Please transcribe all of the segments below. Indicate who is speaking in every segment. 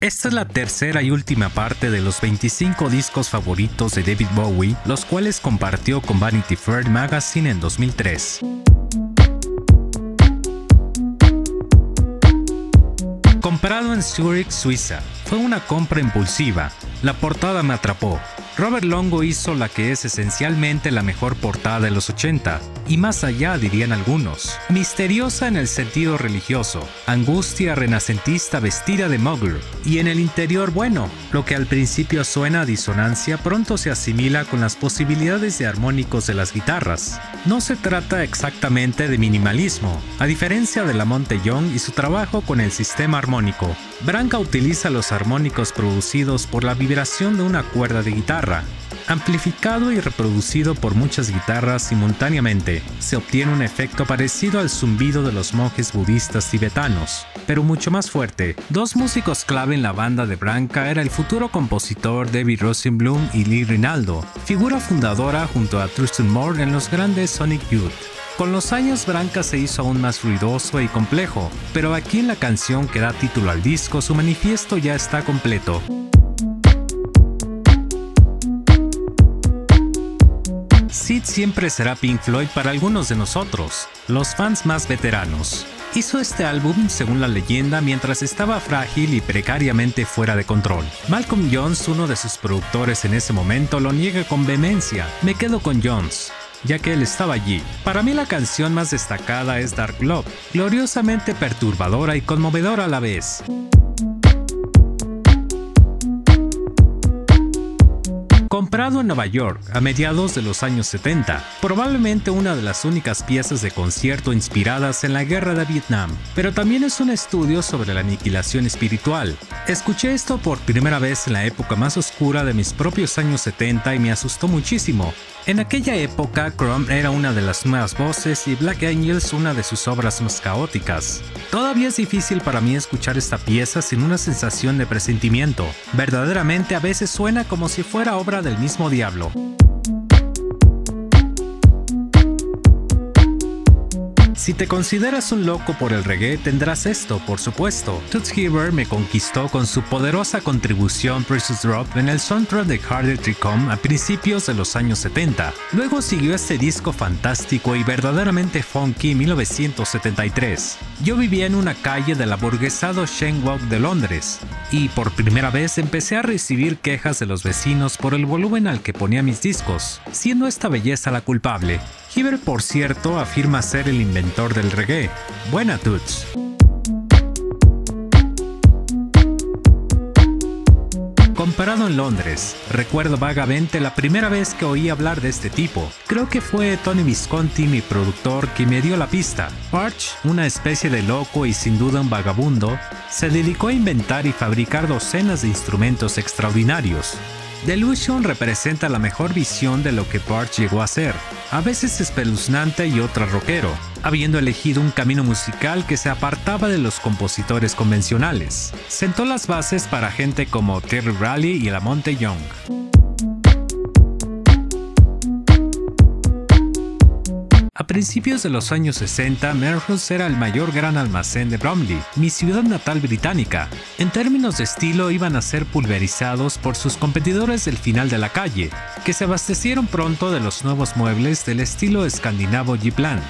Speaker 1: Esta es la tercera y última parte de los 25 discos favoritos de David Bowie, los cuales compartió con Vanity Fair Magazine en 2003. Comprado en Zurich, Suiza, fue una compra impulsiva. La portada me atrapó. Robert Longo hizo la que es esencialmente la mejor portada de los 80, y más allá dirían algunos. Misteriosa en el sentido religioso, angustia renacentista vestida de mugger, y en el interior bueno, lo que al principio suena a disonancia pronto se asimila con las posibilidades de armónicos de las guitarras. No se trata exactamente de minimalismo, a diferencia de la Monte Young y su trabajo con el sistema armónico. Branca utiliza los armónicos producidos por la vibración de una cuerda de guitarra. Amplificado y reproducido por muchas guitarras simultáneamente, se obtiene un efecto parecido al zumbido de los monjes budistas tibetanos, pero mucho más fuerte. Dos músicos clave en la banda de Branca era el futuro compositor David Rosenblum y Lee Rinaldo, figura fundadora junto a Tristan Moore en los grandes Sonic Youth. Con los años Branca se hizo aún más ruidoso y complejo, pero aquí en la canción que da título al disco su manifiesto ya está completo. Siempre será Pink Floyd para algunos de nosotros, los fans más veteranos. Hizo este álbum, según la leyenda, mientras estaba frágil y precariamente fuera de control. Malcolm Jones, uno de sus productores en ese momento, lo niega con vehemencia. Me quedo con Jones ya que él estaba allí. Para mí la canción más destacada es Dark Love, gloriosamente perturbadora y conmovedora a la vez. Comprado en Nueva York a mediados de los años 70, probablemente una de las únicas piezas de concierto inspiradas en la guerra de Vietnam, pero también es un estudio sobre la aniquilación espiritual. Escuché esto por primera vez en la época más oscura de mis propios años 70 y me asustó muchísimo. En aquella época, Crumb era una de las nuevas voces y Black Angels una de sus obras más caóticas. Todavía es difícil para mí escuchar esta pieza sin una sensación de presentimiento. Verdaderamente a veces suena como si fuera obra del mismo diablo. Si te consideras un loco por el reggae, tendrás esto, por supuesto. Toots Hibbert me conquistó con su poderosa contribución Precious Drop en el soundtrack de Harder Tricom a principios de los años 70. Luego siguió este disco fantástico y verdaderamente funky 1973. Yo vivía en una calle del aburguesado Walk de Londres, y por primera vez empecé a recibir quejas de los vecinos por el volumen al que ponía mis discos, siendo esta belleza la culpable. Hibbert, por cierto, afirma ser el inventor del reggae. Buena Toots. Comparado en Londres, recuerdo vagamente la primera vez que oí hablar de este tipo. Creo que fue Tony Visconti, mi productor, que me dio la pista. Arch, una especie de loco y sin duda un vagabundo, se dedicó a inventar y fabricar docenas de instrumentos extraordinarios. Delusion representa la mejor visión de lo que Bart llegó a ser, a veces espeluznante y otra rockero, habiendo elegido un camino musical que se apartaba de los compositores convencionales. Sentó las bases para gente como Terry Riley y Lamonte Young. Principios de los años 60, Melrose era el mayor gran almacén de Bromley, mi ciudad natal británica. En términos de estilo, iban a ser pulverizados por sus competidores del final de la calle, que se abastecieron pronto de los nuevos muebles del estilo escandinavo G-Plant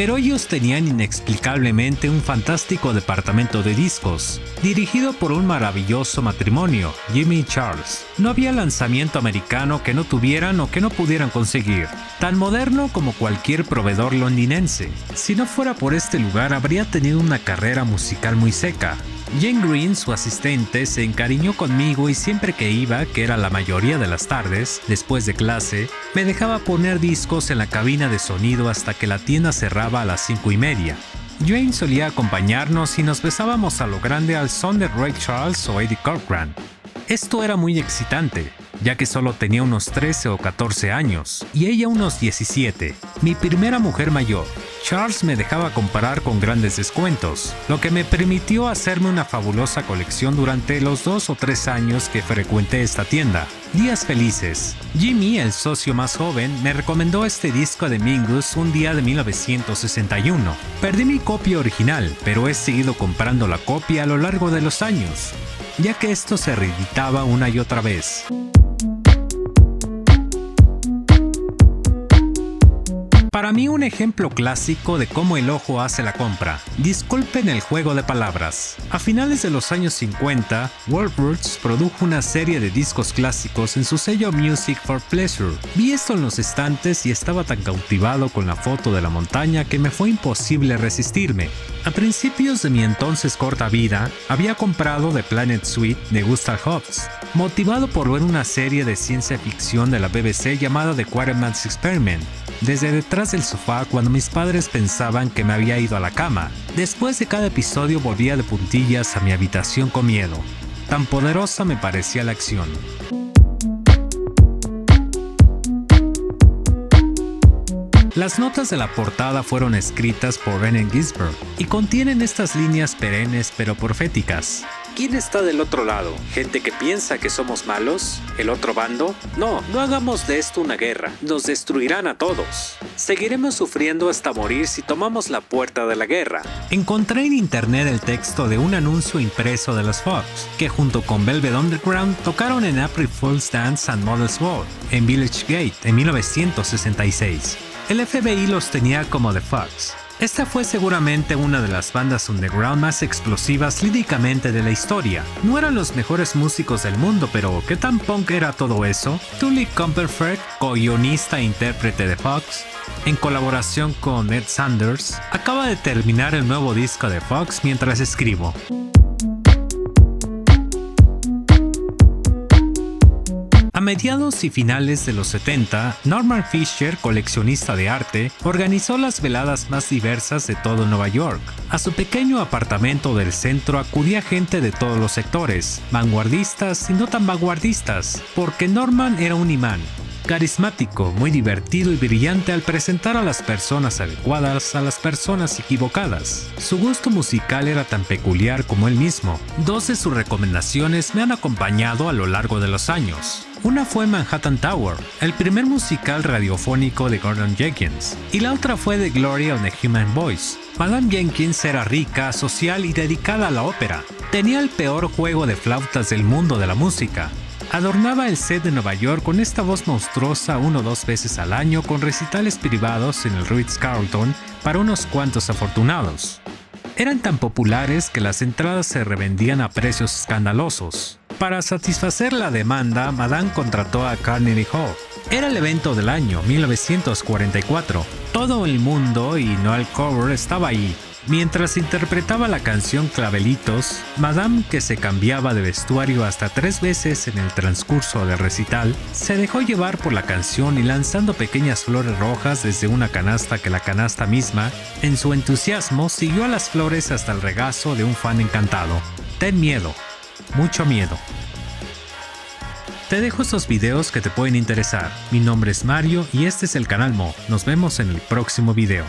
Speaker 1: pero ellos tenían inexplicablemente un fantástico departamento de discos, dirigido por un maravilloso matrimonio, Jimmy y Charles. No había lanzamiento americano que no tuvieran o que no pudieran conseguir, tan moderno como cualquier proveedor londinense. Si no fuera por este lugar habría tenido una carrera musical muy seca, Jane Green, su asistente, se encariñó conmigo y siempre que iba, que era la mayoría de las tardes, después de clase, me dejaba poner discos en la cabina de sonido hasta que la tienda cerraba a las cinco y media. Jane solía acompañarnos y nos besábamos a lo grande al son de Ray Charles o Eddie Cochran. Esto era muy excitante, ya que solo tenía unos 13 o 14 años y ella unos 17, mi primera mujer mayor. Charles me dejaba comparar con grandes descuentos, lo que me permitió hacerme una fabulosa colección durante los dos o tres años que frecuenté esta tienda. Días felices. Jimmy, el socio más joven, me recomendó este disco de Mingus un día de 1961. Perdí mi copia original, pero he seguido comprando la copia a lo largo de los años. ya que esto se reeditaba una y otra vez. Para mí un ejemplo clásico de cómo el ojo hace la compra. Disculpen el juego de palabras. A finales de los años 50, World Roots produjo una serie de discos clásicos en su sello Music for Pleasure. Vi esto en los estantes y estaba tan cautivado con la foto de la montaña que me fue imposible resistirme. A principios de mi entonces corta vida, había comprado The Planet Suite de Gustav Hobbs, motivado por ver una serie de ciencia ficción de la BBC llamada The Quarterman's Experiment, desde detrás del sofá cuando mis padres pensaban que me había ido a la cama. Después de cada episodio volvía de puntillas a mi habitación con miedo. Tan poderosa me parecía la acción. Las notas de la portada fueron escritas por René Gisberg y contienen estas líneas perennes pero proféticas. ¿Quién está del otro lado? ¿Gente que piensa que somos malos? ¿El otro bando? No, no hagamos de esto una guerra. Nos destruirán a todos. Seguiremos sufriendo hasta morir si tomamos la puerta de la guerra. Encontré en internet el texto de un anuncio impreso de los Fox, que junto con Velvet Underground tocaron en April Fool's Dance and Models World en Village Gate en 1966. El FBI los tenía como The Fox. Esta fue seguramente una de las bandas underground más explosivas líricamente de la historia. No eran los mejores músicos del mundo, pero ¿qué tan punk era todo eso? Tully Comperford, co-guionista e intérprete de Fox, en colaboración con Ed Sanders, acaba de terminar el nuevo disco de Fox mientras escribo. A mediados y finales de los 70, Norman Fisher, coleccionista de arte, organizó las veladas más diversas de todo Nueva York. A su pequeño apartamento del centro acudía gente de todos los sectores, vanguardistas y no tan vanguardistas, porque Norman era un imán, carismático, muy divertido y brillante al presentar a las personas adecuadas a las personas equivocadas. Su gusto musical era tan peculiar como él mismo. Dos de sus recomendaciones me han acompañado a lo largo de los años. Una fue Manhattan Tower, el primer musical radiofónico de Gordon Jenkins, y la otra fue The Glory of the Human Voice. Madame Jenkins era rica, social y dedicada a la ópera. Tenía el peor juego de flautas del mundo de la música, adornaba el set de Nueva York con esta voz monstruosa uno o dos veces al año con recitales privados en el Ritz-Carlton para unos cuantos afortunados. Eran tan populares que las entradas se revendían a precios escandalosos. Para satisfacer la demanda, Madame contrató a Carnegie Hall. Era el evento del año 1944. Todo el mundo y Noel Cover estaba ahí, Mientras interpretaba la canción Clavelitos, Madame, que se cambiaba de vestuario hasta tres veces en el transcurso del recital, se dejó llevar por la canción y lanzando pequeñas flores rojas desde una canasta que la canasta misma, en su entusiasmo, siguió a las flores hasta el regazo de un fan encantado. Ten miedo, mucho miedo. Te dejo estos videos que te pueden interesar. Mi nombre es Mario y este es el canal Mo. Nos vemos en el próximo video.